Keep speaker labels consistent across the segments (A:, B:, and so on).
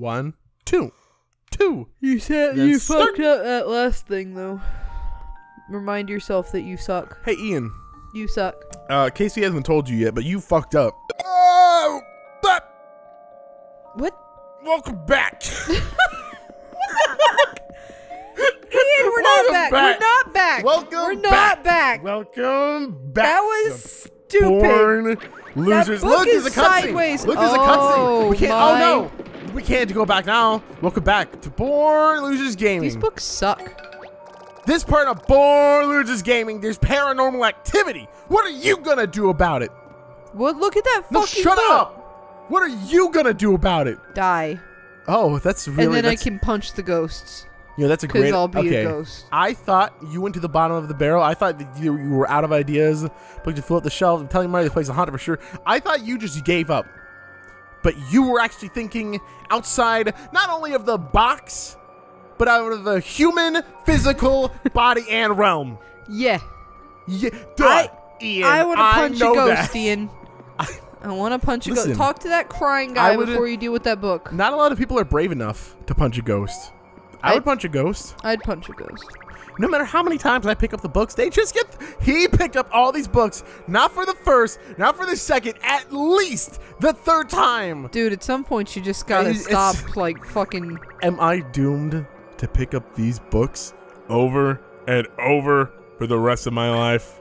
A: One, two, two.
B: You said you
A: start-
B: fucked up that last thing though. Remind yourself that you suck.
A: Hey, Ian.
B: You suck.
A: Uh, Casey hasn't told you yet, but you fucked up. Oh, but
B: What?
A: welcome back.
B: Ian, we're not
A: Welcome
B: back.
A: back.
B: We're not back.
A: Welcome
B: We're not back.
A: welcome back.
B: that was
A: to
B: stupid.
A: Born losers.
B: book
A: Look,
B: is
A: there's a cutscene.
B: sideways.
A: Look, there's a cutscene.
B: Oh,
A: We can't.
B: my.
A: Oh no, we can't go back now. Welcome back to Born Losers Gaming.
B: These books suck.
A: This part of Born Losers Gaming, there's paranormal activity. What are you gonna do about it?
B: Well, look at that
A: No,
B: fucking
A: shut
B: book.
A: up. What are you gonna do about it?
B: Die.
A: Oh, that's really.
B: and then I can punch the ghosts.
A: Yeah, that's a great.
B: I'll be a ghost.
A: I thought you went to the bottom of the barrel. I thought that you, you were out of ideas, but you fill up the shelves. I'm telling Mario to place is haunted for sure. I thought you just gave up, but you were actually thinking outside not only of the box, but out of the human physical body and realm.
B: Yeah.
A: Yeah, duh,
B: I-
A: Ian.
B: I want to punch a ghost,
A: that.
B: Ian. I want to punch a ghost. Talk to that crying guy before you deal with that book.
A: Not a lot of people are brave enough to punch a ghost. I
B: I-
A: would punch a ghost.
B: I'd punch a ghost.
A: No matter how many times I pick up the books, they just get. He picked up all these books, not for the first, not for the second, at least the third time.
B: Dude, at some point you just gotta
A: It's-
B: stop, like, fucking.
A: Am I doomed to pick up these books over and over for the rest of my life?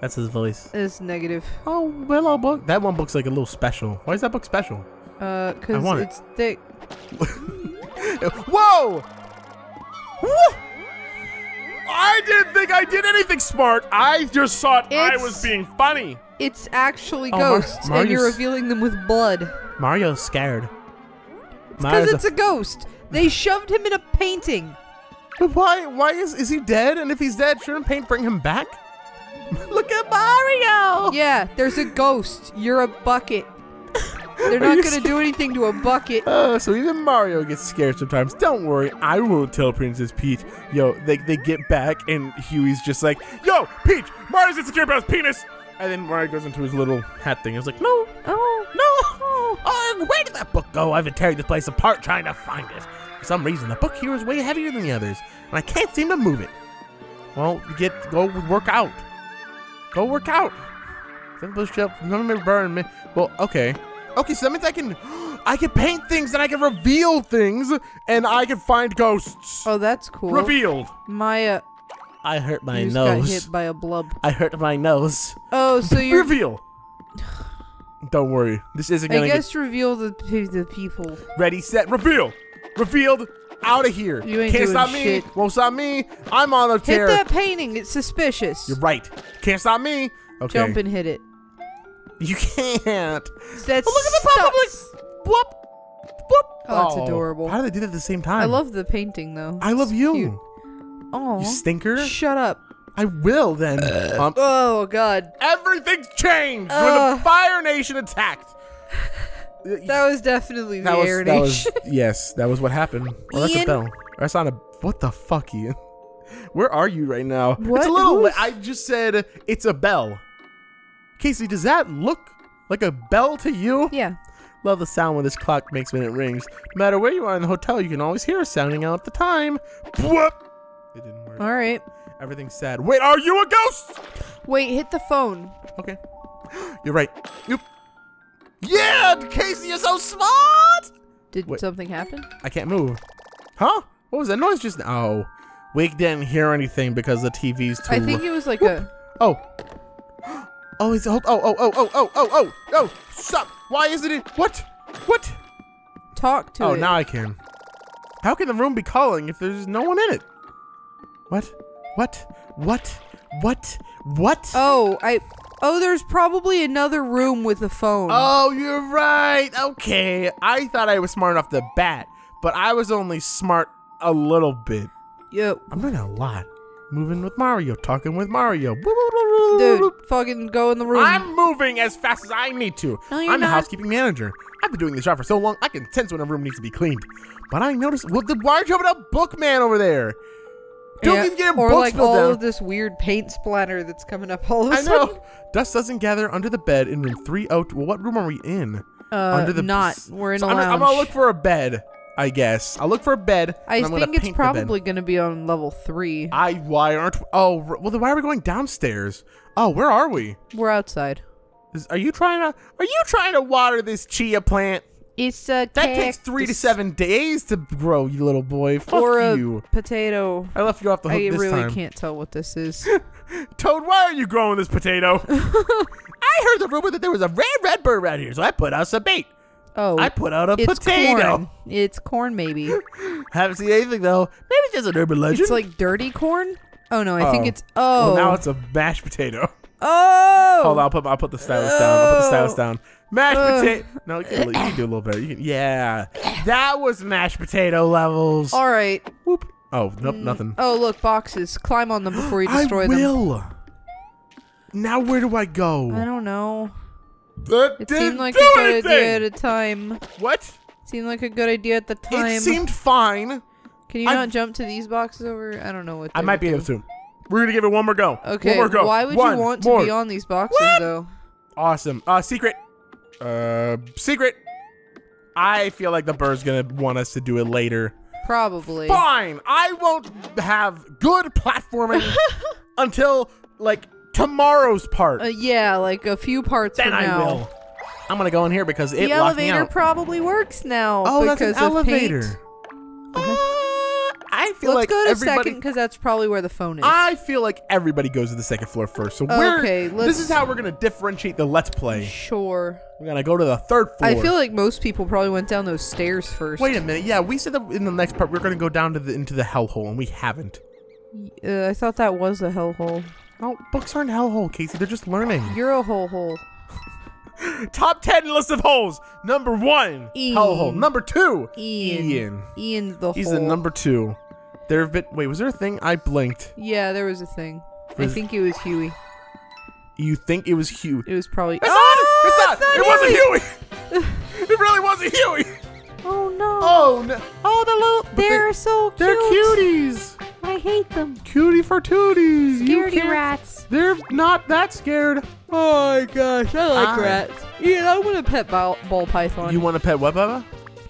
A: That's his voice.
B: It's negative.
A: Oh, hello, book. That one book's like a little special. Why is that book special?
B: Uh, cause
A: want it.
B: it's thick.
A: Whoa! Woo! I didn't think I did anything smart. I just thought I was being funny.
B: It's actually
A: Oh, Mar-
B: ghosts, and you're revealing them with blood.
A: Mario's scared.
B: Because it's a ghost. They shoved him in a painting.
A: But why? Why is is he dead? And if he's dead, shouldn't Paint bring him back? Look at Mario.
B: Yeah, there's a ghost. You're a bucket. They're not gonna do anything to a bucket.
A: Uh, so even Mario gets scared sometimes. Don't worry, I won't tell Princess Peach. Yo, they, they get back and Huey's just like, Yo, Peach, Mario's insecure about his penis. And then Mario goes into his little hat thing. He's like, No,
B: Oh,
A: no. Oh, where did that book go? I've been tearing this place apart trying to find it. For some reason, the book here is way heavier than the others, and I can't seem to move it. Well, get go work out. Go work out. Some bush up, me burn me. Well, okay, okay. So that means I can, I can paint things and I can reveal things and I can find ghosts.
B: oh, that's cool.
A: Revealed.
B: Maya,
A: I hurt my
B: you just got hit by a blub.
A: I hurt my nose.
B: Oh, so you're.
A: Reveal. Don't worry. This isn't
B: I
A: gonna I
B: guess reveal the pe- the people.
A: ready, set, reveal. Revealed. Out of here.
B: You ain't
A: Can't
B: doing
A: stop
B: shit.
A: me. Won't stop me. I'm on a tear.
B: Hit that painting. It's suspicious.
A: You're right. Can't stop me. Okay.
B: Jump and hit it.
A: You can't.
B: That's
A: Oh, look at the pop-up,
B: stuck.
A: Whoop. Whoop.
B: Oh, that's adorable.
A: How do they do that at the same time?
B: I love the painting though.
A: I love
B: It's
A: you.
B: cute. Oh,
A: You stinker.
B: shut up.
A: I will then. Um,
B: Oh God,
A: everything's changed when the Fire Nation attacked.
B: that was definitely the
A: That was,
B: Air
A: that was
B: Nation.
A: yes, that was what happened. Oh, that's a bell. That's not a. What the fuck, Ian? Where are you right now? It's
B: What?
A: a little.
B: Who
A: I just said it's a bell. Casey, does that look like a bell to you?
B: yeah.
A: Love the sound when this clock makes when it rings. No matter where you are in the hotel, you can always hear it sounding out at the time. Whoop. It didn't work.
B: All right.
A: Everything's sad. Wait, are you a ghost?
B: Wait, hit the phone.
A: Okay. You're right. Yep. Yeah, Casey, you're so smart.
B: Did
A: Wait.
B: something happen?
A: I can't move. Huh? What was that noise just now? Oh. We didn't hear anything because the TV's too
B: I think it was like a.
A: Oh. Oh, it's oh oh oh oh oh oh oh oh oh stop! Why isn't it what? What?
B: Talk to
A: oh,
B: it.
A: now I can. How can the room be calling if there's no one in it? What? What? What? What? What?
B: Oh, I. Oh, there's probably another room with a phone.
A: Oh, you're right. Okay. I thought I was smart enough to bat, but I was only smart a little bit.
B: Yo,
A: I'm doing a lot. Moving with Mario, talking with Mario.
B: dude, fucking go in the room.
A: I'm moving as fast as I need to.
B: No, you're
A: I'm the
B: not.
A: housekeeping manager. I've been doing this job for so long, I can sense when a room needs to be cleaned. But I noticed, well, the, why are you jumping up Bookman over there? Don't
B: Yeah,
A: even get a
B: or
A: book
B: like all
A: down.
B: of this weird paint splatter that's coming up all of a
A: I
B: sudden.
A: know. Dust doesn't gather under the bed in room 302. Well, what room are we in?
B: Uh,
A: under the
B: not. We're in
A: So
B: a
A: I'm,
B: lounge.
A: I'm gonna look for a bed. I guess. I'll look for a bed.
B: I think it's
A: paint the bed.
B: probably going to be on level three.
A: I why aren't oh well then why are we going downstairs? Oh, where are we?
B: We're outside.
A: Is, are you trying to are you trying to water this chia plant?
B: It's a
A: That takes three to seven days to grow, you little boy. Fuck
B: or a
A: you.
B: potato.
A: I left you off the hook
B: I
A: this
B: really
A: time.
B: can't tell what this is.
A: Toad, why are you growing this potato? I heard the rumor that there was a red red bird around here, so I put out some bait.
B: Oh,
A: I put out a
B: it's
A: potato.
B: corn. It's corn, maybe.
A: Haven't seen anything though. Maybe it's just an urban legend.
B: it's like dirty corn. Oh no, I think
A: Oh.
B: it's oh
A: Well, now it's a mashed potato.
B: oh.
A: Hold on, I'll put I'll put the stylus down. I'll put the stylus
B: Oh.
A: down. Mashed
B: Ugh.
A: potato. No, you can, you can do a little better. You can, yeah, that was mashed potato levels.
B: All right.
A: Whoop. Oh, nope, mm. nothing.
B: Oh look, boxes. Climb on them before you destroy
A: I
B: them.
A: will. Now where do I go?
B: I don't know.
A: That
B: It seemed like a good
A: anything.
B: idea at a time.
A: What?
B: Seemed like a good idea at the time.
A: It seemed fine.
B: Can you
A: I've-
B: not jump to these boxes over? I don't know what.
A: I might be able to. We're gonna give it one more go.
B: Okay.
A: One more go.
B: Why would
A: One
B: you want
A: more.
B: to be on these boxes
A: What?
B: though?
A: Awesome. Uh, secret. Uh, secret. I feel like the bird's gonna want us to do it later.
B: Probably.
A: Fine. I won't have good platforming until like tomorrow's part.
B: Uh, yeah, like a few parts
A: then I
B: now.
A: will. I'm gonna go in here because it
B: the
A: locked me out.
B: The elevator probably works now.
A: oh, that's an
B: of
A: elevator.
B: paint.
A: Uh, I feel
B: Let's
A: like
B: go to
A: everybody.
B: second because that's probably where the phone is.
A: I feel like everybody goes to the second floor first. So we're
B: Okay,
A: this
B: let's-
A: is how we're gonna differentiate the let's play.
B: sure.
A: We're gonna go to the third floor.
B: I feel like most people probably went down those stairs first.
A: Wait a minute. Yeah, we said that in the next part we're gonna go down to the into the hellhole, and we haven't.
B: Uh, I thought that was a hellhole.
A: No, books aren't hellhole, Casey. They're just learning.
B: You're a whole hole.
A: Top ten list of holes. Number one,
B: Ian.
A: hellhole. Number two,
B: Ian.
A: Ian.
B: Ian's the
A: He's
B: hole.
A: the number two. There have been. Wait, was there a thing? I blinked.
B: Yeah, there was a thing. I think it was Huey.
A: You think it was Huey?
B: It was probably.
A: It's
B: oh,
A: not. It's not.
B: it's
A: It wasn't Huey. it really wasn't Huey.
B: Oh no.
A: Oh no. Oh, the little.
B: They're so cute!
A: They're
B: cuties. Hate them.
A: Cutie for tooties. You
B: Scaredy rats.
A: They're not that scared.
B: Oh my gosh, I like rats. Ian, I want a pet ball, ball python.
A: You want a pet what, Bubba?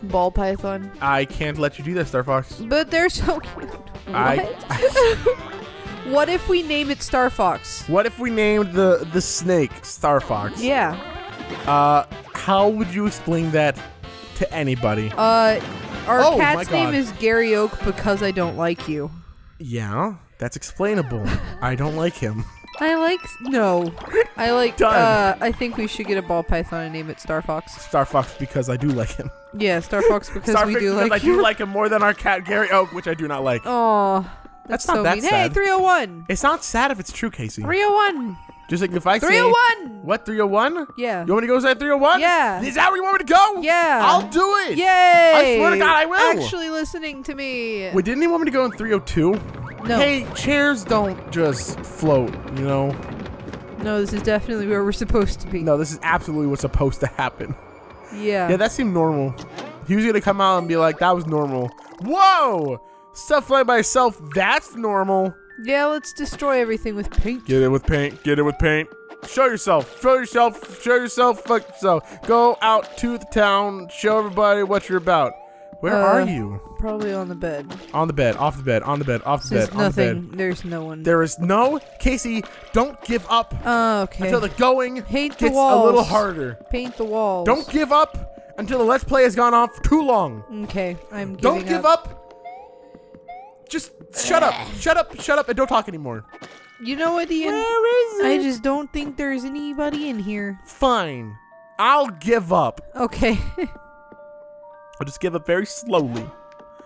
B: ball python.
A: I can't let you do that, Star Fox.
B: But they're so cute. What?
A: I-
B: what if we name it Star Fox?
A: What if we named the the snake Star Fox?
B: Yeah.
A: Uh, how would you explain that to anybody?
B: Uh, our
A: Oh, my
B: cat's name is Gary Oak because I don't like you.
A: Yeah, that's explainable. I don't like him.
B: I like no. I like.
A: Done.
B: Uh, I think we should get a ball python and name it Star Fox.
A: Star Fox because I do like him.
B: Yeah, Star Fox because
A: Star
B: we
A: Fox
B: do
A: because
B: like
A: I do like him more than our cat Gary Oak, which I do not like.
B: Oh,
A: That's
B: that's,
A: not
B: so
A: that
B: mean. Hey,
A: sad.
B: 301.
A: It's not sad if it's true, Casey.
B: 301.
A: Just like if I say
B: 301.
A: what 301?
B: Yeah.
A: You want me to go inside 301?
B: Yeah.
A: Is that where you want me to go?
B: Yeah.
A: I'll do it.
B: Yay!
A: I swear to God, I will.
B: Actually, listening to me.
A: Wait, didn't he want me to go in 302?
B: No.
A: Hey, chairs don't just float, you know?
B: No, this is definitely where we're supposed to be.
A: No, this is absolutely what's supposed to happen.
B: Yeah.
A: Yeah, that seemed normal. He was gonna come out and be like, that was normal. Whoa! Stuff flying by itself, that's normal.
B: Yeah, let's destroy everything with paint.
A: Get it with paint, get it with paint. Show yourself, show yourself, show yourself, fuck yourself. Go out to the town, show everybody what you're about. Where
B: Uh,
A: are you?
B: Probably on the bed.
A: On the bed, off the bed, on the bed, off the
B: There's
A: bed, on the bed.
B: nothing. There's no one.
A: There is no Casey. Don't give up
B: Oh, okay.
A: until the going
B: Paint the
A: gets
B: walls.
A: a little harder.
B: Paint the walls.
A: Don't give up until the let's play has gone on for too long.
B: Okay, I'm
A: Don't give up. Just shut up, shut up, shut up, and don't talk anymore.
B: You know what, Ian?
A: Where is it?
B: I just don't think there's anybody in here.
A: Fine. I'll give up.
B: Okay.
A: I'll just give up very slowly.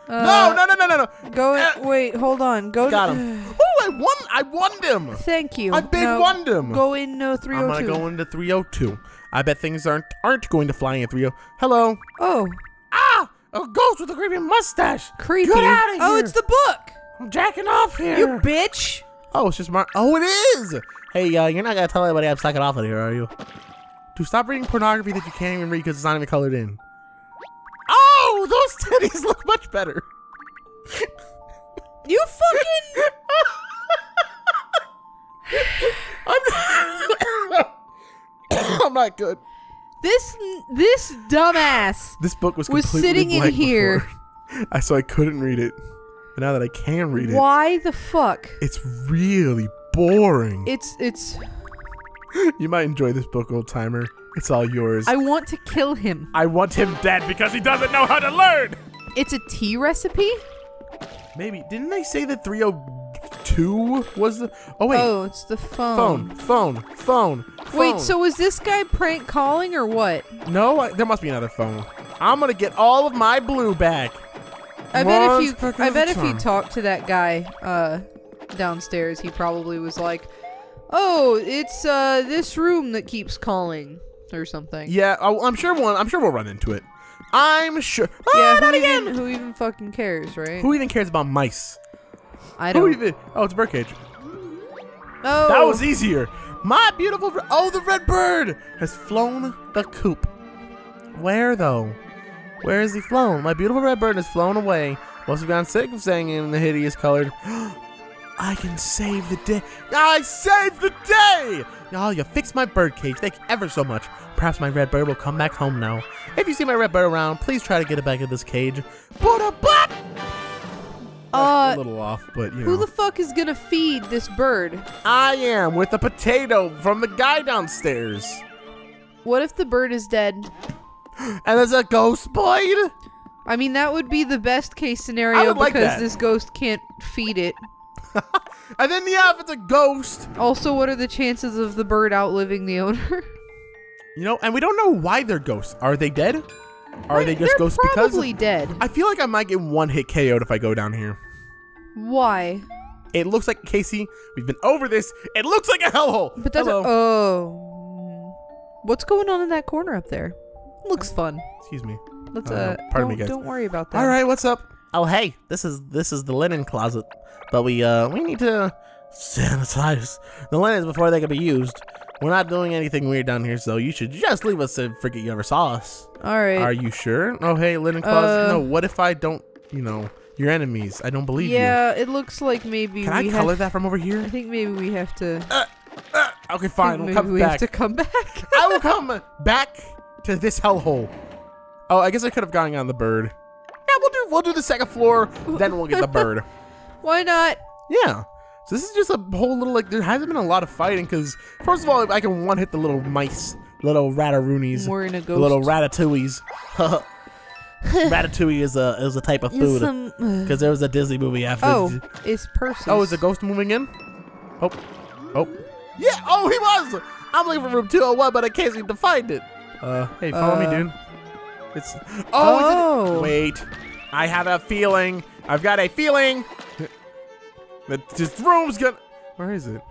B: Uh,
A: no, no, no, no, no, no.
B: Go in.
A: Uh,
B: wait, hold on. Go.
A: Got him. Oh, I won. I won him.
B: Thank you.
A: I big
B: No,
A: won him.
B: Go in no 302.
A: I'm gonna go into 302. I bet things aren't aren't going to fly in 30. Hello.
B: Oh,
A: Ah, a ghost with a creepy mustache.
B: creepy.
A: Get outta
B: Oh,
A: here.
B: Oh, it's the book.
A: I'm jacking off here.
B: You bitch.
A: Oh, it's just my. Oh, it is. Hey, uh, you're not gonna tell anybody I'm sucking off in here, are you? To stop reading pornography that you can't even read because it's not even colored in. Oh, those titties look much better.
B: You fucking.
A: I'm, I'm not good.
B: this this dumbass
A: This book was
B: was sitting in here.
A: I so I couldn't read it. But now that I can read it,
B: Why the fuck?
A: it's really boring.
B: It's it's.
A: you might enjoy this book, old timer. It's all yours.
B: I want to kill him.
A: I want him dead because he doesn't know how to learn.
B: It's a tea recipe.
A: Maybe didn't they say that 302 was the? Oh wait,
B: Oh, it's the phone.
A: phone, phone, phone.
B: Wait, so was this guy prank calling or what?
A: no, I, there must be another phone. I'm gonna get all of my blue back.
B: I bet if you I bet if you talked to that guy uh downstairs, he probably was like, "Oh, it's uh this room that keeps calling or something."
A: Yeah, I, I'm sure one. I'm sure we'll run into it. I'm sure. Ah,
B: Yeah,
A: not
B: who
A: again.
B: even, who even fucking cares, right?
A: Who even cares about mice?
B: I don't.
A: Who even? Oh, it's a birdcage.
B: oh,
A: That was easier. My beautiful. Oh, the red bird has flown the coop. Where though? Where has he flown? My beautiful red bird has flown away. Must have gotten sick of staying in the hideous colored. I can save the day. I saved the day! Y'all, you fixed my bird cage. Thank you ever so much. Perhaps my red bird will come back home now. If you see my red bird around, please try to get it back in this cage. Buddha butt! a
B: Uh,
A: little off, but you know.
B: who the fuck is gonna feed this bird?
A: I am with a potato from the guy downstairs.
B: What if the bird is dead?
A: And there's a ghost blade?
B: I mean, that would be the best case scenario
A: would like
B: because this ghost can't feed it.
A: And then, yeah, if it's a ghost.
B: Also, what are the chances of the bird outliving the owner?
A: You know, and we don't know why they're ghosts. Are they dead? Are they just ghosts because?
B: probably dead.
A: I feel like I might get one hit KO'd if I go down here.
B: Why?
A: It looks like, Casey, we've been over this. It looks like a hellhole.
B: But that's
A: Hello.
B: oh. What's going on in that corner up there? Looks fun.
A: Excuse me.
B: Let's
A: Uh,
B: uh.
A: pardon
B: don't,
A: me, guys.
B: Don't worry about that.
A: All right, what's up? Oh, hey, this is this is the linen closet, but we uh we need to sanitize the linens before they can be used. We're not doing anything weird down here, so you should just leave us and forget you ever saw us.
B: All right.
A: Are you sure? Oh, hey, linen closet.
B: Uh,
A: no, what if I don't? You know, your enemies. I don't believe you.
B: yeah, it looks like maybe
A: Can I
B: we
A: color
B: have,
A: that from over here?
B: I think maybe we have to.
A: Okay, fine. We'll
B: maybe
A: come
B: we
A: back.
B: have to come back.
A: I will come back to this hellhole. Oh, I guess I could have gone on the bird. Yeah, we'll do we'll do the second floor, then we'll get the bird.
B: Why not?
A: Yeah. So this is just a whole little like there hasn't been a lot of fighting because first of all I can one hit the little mice, little rataroonies,
B: We're in a
A: the
B: ghost.
A: little ratatouilles. Ratatouille is a is a type of food because uh, there was a Disney movie after.
B: oh, it's Percy.
A: Oh, is a ghost moving in? Oh, oh, yeah. Oh, he was. I'm looking for room 201, but I can't seem to find it. Uh, hey, follow me,
B: Uh.
A: dude. It's oh,
B: Oh.
A: in- wait. I have a feeling. I've got a feeling that this room's gonna. Where is it?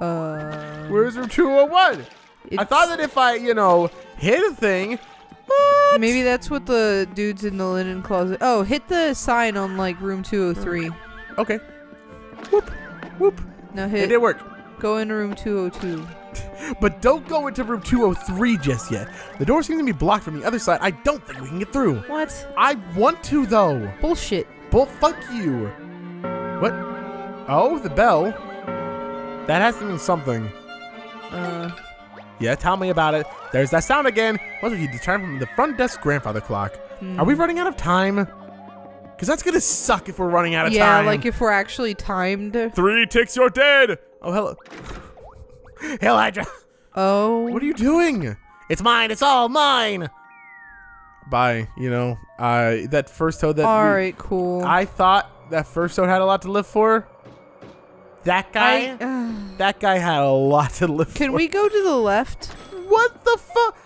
B: Uh,
A: Where's room 201? I thought that if I, you know, hit a thing. What?
B: Maybe that's what the dudes in the linen closet. Oh, hit the sign on like room 203.
A: Okay. Whoop, whoop.
B: Now hit.
A: It did work.
B: Go into room 202.
A: But don't go into room 203 just yet. The door seems to be blocked from the other side. I don't think we can get through.
B: What?
A: I want to though.
B: Bullshit.
A: But fuck you. What? Oh, the bell. That has to mean something.
B: Uh,
A: Yeah, tell me about it. There's that sound again. What if you determine from the front desk grandfather clock?
B: hmm.
A: Are we running out of time? Because that's gonna suck if we're running out of
B: yeah,
A: time.
B: Yeah, like if we're actually timed.
A: three ticks, you're dead. Oh, hello. Hell, Hydra.
B: Oh.
A: What are you doing? It's mine. It's all mine. Bye. You know, uh, that first toad that we-
B: All right, cool.
A: I thought that first toad had a lot to live for. That guy,
B: I- uh,
A: that guy had a lot to live
B: can
A: for.
B: we go to the left?
A: What the fuck?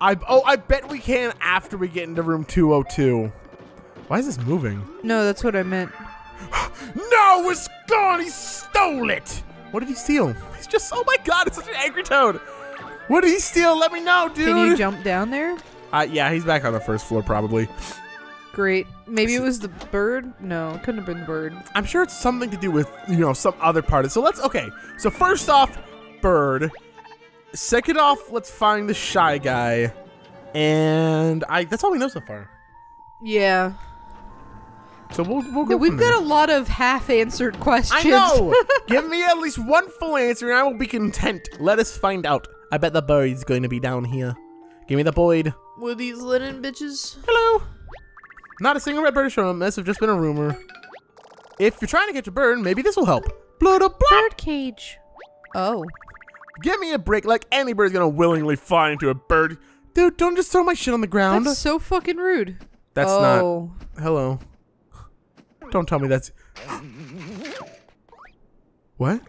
A: I oh, I bet we can after we get into room 202. Why is this moving?
B: No, that's what I meant.
A: No, it's gone. He stole it. What did he steal? He's just. Oh my god, it's such an angry toad. What did he steal? Let me know, dude.
B: Can you jump down there?
A: Uh, yeah, he's back on the first floor probably.
B: Great. Maybe it was the bird? No, it couldn't have been the bird.
A: I'm sure it's something to do with you know some other part. Of it. So let's okay. So first off, bird. Second off, let's find the shy guy, and I. That's all we know so far.
B: Yeah.
A: So we'll we'll go.
B: We've
A: from
B: got
A: there.
B: a lot of half-answered questions.
A: I know. Give me at least one full answer, and I will be content. Let us find out. I bet the bird's going to be down here. Give me the Boyd.
B: Were these linen bitches?
A: Hello. Not a single red bird is shown. It must have just been a rumor. If you're trying to catch a bird, maybe this will help. Blow to blop.
B: Bird cage. Oh.
A: Give me a break. Like any bird's gonna willingly fly into a bird. Dude, don't just throw my shit on the ground.
B: That's so fucking rude.
A: That's
B: oh.
A: not. Hello. Don't tell me that's. What?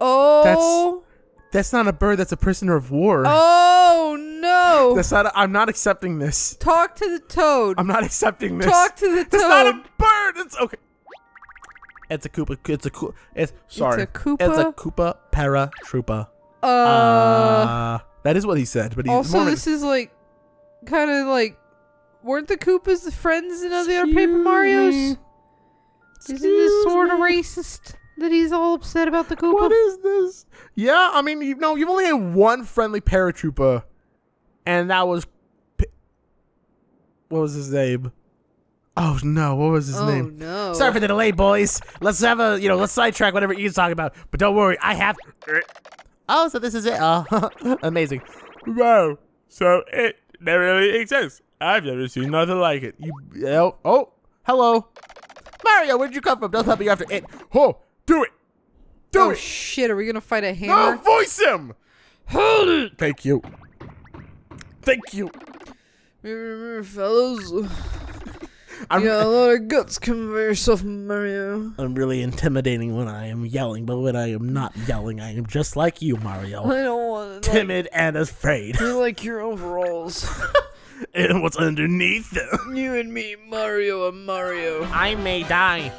B: Oh.
A: That's that's not a bird. That's a prisoner of war.
B: Oh no.
A: That's not. A, I'm not accepting this.
B: Talk to the toad.
A: I'm not accepting this.
B: Talk to the toad.
A: That's not a bird. It's okay. It's a Koopa. It's a Koopa. It's sorry.
B: It's a Koopa?
A: It's a Koopa paratroopa.
B: uh,
A: Uh, that is what he said. But
B: also, this is like kind of like weren't the Koopas the friends in other Paper Mario's?
A: me.
B: Isn't this sort of racist that he's all upset about the Koopa?
A: What is this? Yeah, I mean, you know, you've only had one friendly paratrooper, and that was. What was his name? Oh no, what was his
B: oh
A: name?
B: no!
A: Sorry for the delay, boys. Let's have a, you know, let's sidetrack whatever Ian's talking about. But don't worry, I have. Oh, so this is it. Oh, amazing. Wow. So it never really exists. I've never seen nothing like it. You, oh, oh, hello, Mario. Where'd you come from? Don't tell me after it. Oh, do it. Do
B: oh
A: it.
B: shit! Are we gonna fight a hammer?
A: No, voice him. Hold it. Thank you. Thank you.
B: fellas,
A: I'm,
B: you got a lot of guts coming for yourself, Mario.
A: I'm really intimidating when I am yelling, but when I am not yelling, I am just like you, Mario.
B: I don't want to.
A: Timid and afraid.
B: I like your overalls.
A: and what's underneath them.
B: you and me, Mario and Mario.
A: I may die.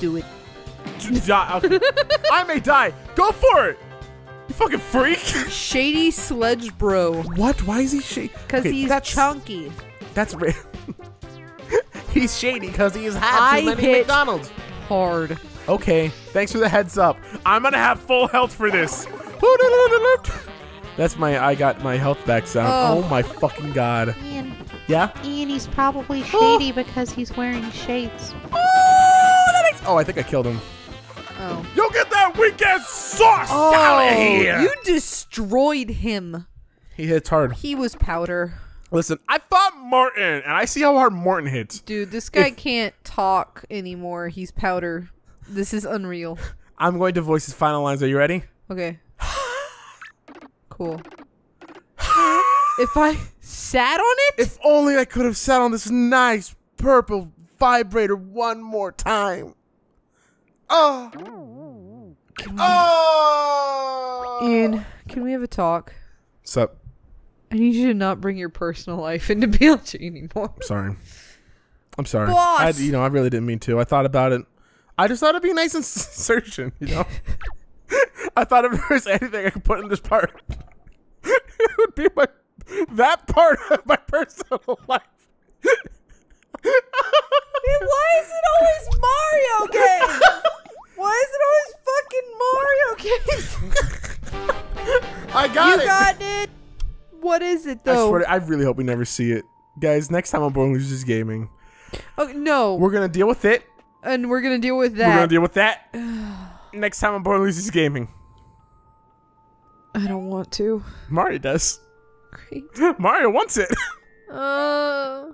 B: Do it.
A: Okay. I may die. Go for it. You fucking freak.
B: Shady Sledge Bro.
A: What? Why is he shady?
B: Because he's
A: that's,
B: chunky.
A: That's real. he's shady because he has had
B: I
A: too many
B: hit-
A: McDonald's.
B: Hard.
A: Okay, thanks for the heads up. I'm gonna have full health for this. That's my I got my health back sound.
B: Oh.
A: Oh, my fucking god.
C: Ian,
A: Yeah?
C: Ian, he's probably shady because he's wearing shades.
A: Oh, that makes- oh, I think I killed him.
B: Oh.
A: You'll get that weak ass sauce oh, out of here!
B: you destroyed him.
A: He hits hard.
B: He was powder.
A: Listen, I fought Morton, and I see how hard Morton hits.
B: Dude, this guy
A: If-
B: can't talk anymore. He's powder. This is unreal.
A: I'm going to voice his final lines. Are you ready?
B: Okay. Cool. If I sat on it?
A: If only I could have sat on this nice purple vibrator one more time. Oh. Oh.
B: Ian, can we have a talk?
A: Sup?
B: I need you to not bring your personal life into BLG anymore.
A: I'm sorry. I'm sorry.
B: Boss!
A: I, you know, I really didn't mean to. I thought about it. I just thought it'd be a nice insertion, you know? I thought if there was anything I could put in this part, it would be my that part of my personal life.
B: Why is it always Mario games? Why is it always fucking Mario games?
A: I got
B: you
A: it.
B: You got it. What is it
A: I
B: though?
A: swear, to, I really hope we never see it, guys. Next time on Born Losers Gaming,
B: oh, no,
A: we're gonna deal with it.
B: and we're gonna deal with that.
A: We're gonna deal with that. Next time on Born Losers Gaming,
B: I don't want to.
A: Mario does.
B: Great.
A: Mario wants it.
B: Uh.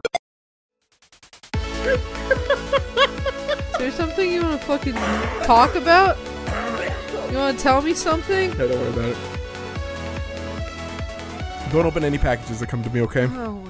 B: Is there something you want to fucking talk about? You want to tell me something?
A: No, don't worry about it. Don't open any packages that come to me, okay?
B: Oh